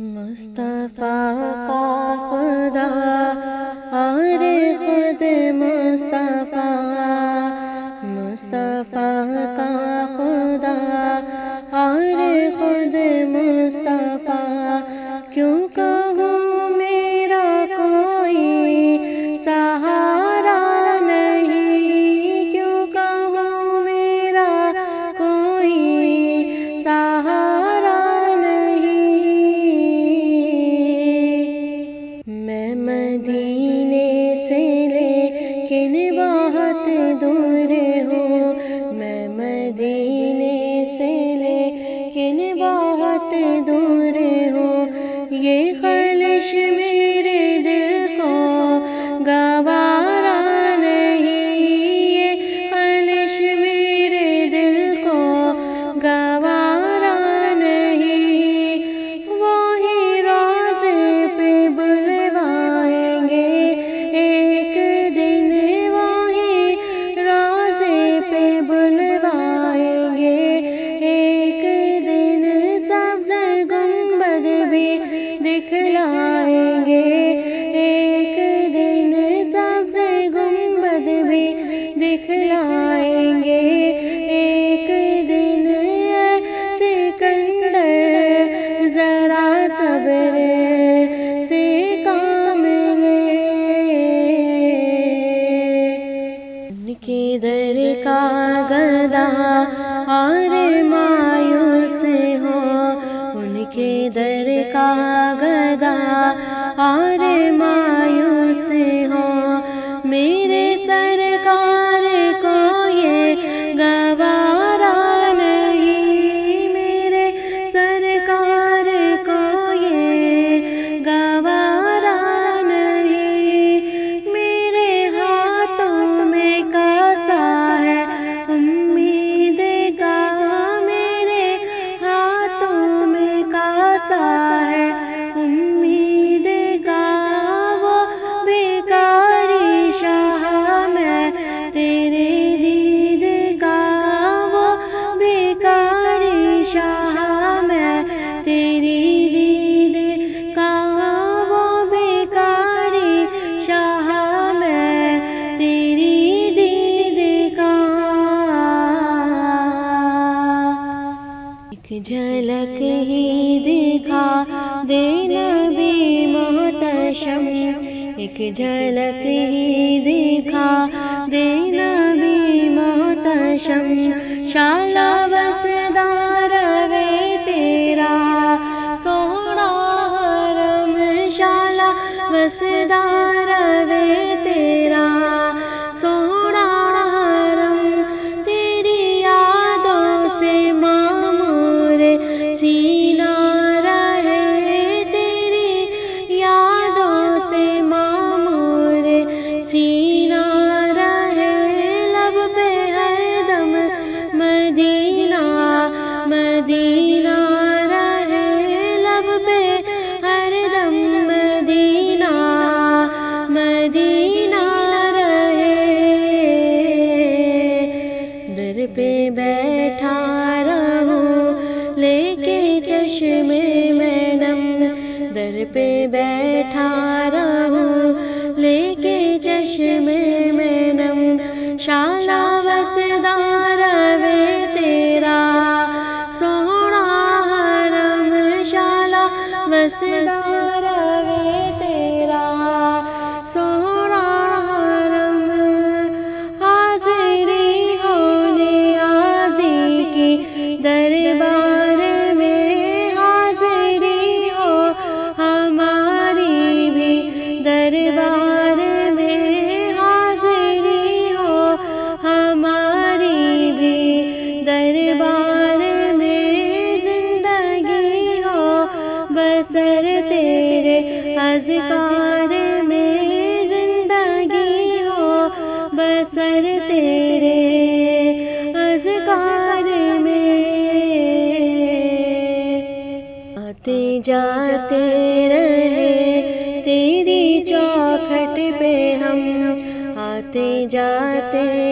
मुस्तफ़ा का खुदा और खुद मुस्तफ़ा दिखलाएँगे। एक दिन सब्ज़ गुंबद भी दिखलाएँगे। एक दिन सिकंदर जरा सब्र से काम उनके दर का गदा और मायूस उनके दर का गदा झलक ही दिखा दे नबी मोहतशम। एक झलक ही दिखा दे नबी मोहतशम। शाला बसदार वे तेरा सोना हरम शाला बसदार वे तेरा। सोना मदीना रहे लब पे मदीना मदीना पे बैठा रहूँ, लेके चश्मे में नम दर पे बैठा रहूँ, लेके चश्मे में नम शाला 生だ。अजकार में ज़िंदगी हो, बसर तेरे अजकार में। आते जाते रहे तेरी चौखट पे हम, आते जाते